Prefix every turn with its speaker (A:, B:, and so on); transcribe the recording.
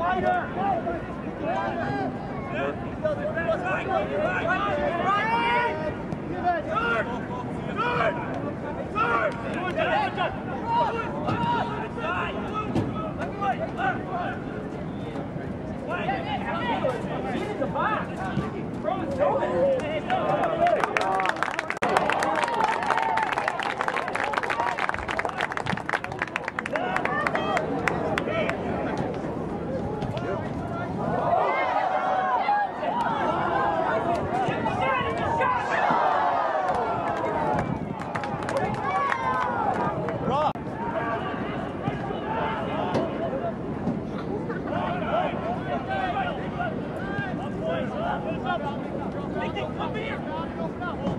A: Wider! Wider! Wider!
B: Wider!
C: Come on. Bro, it's Não, não, não, não.